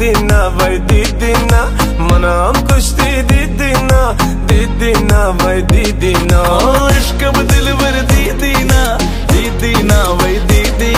दीदीना भाई दीदीना मना कुछ दी दीदीना दीदीना भाई दीदीना इश्क दिल भर दीदीना दीदीना भाई दीदी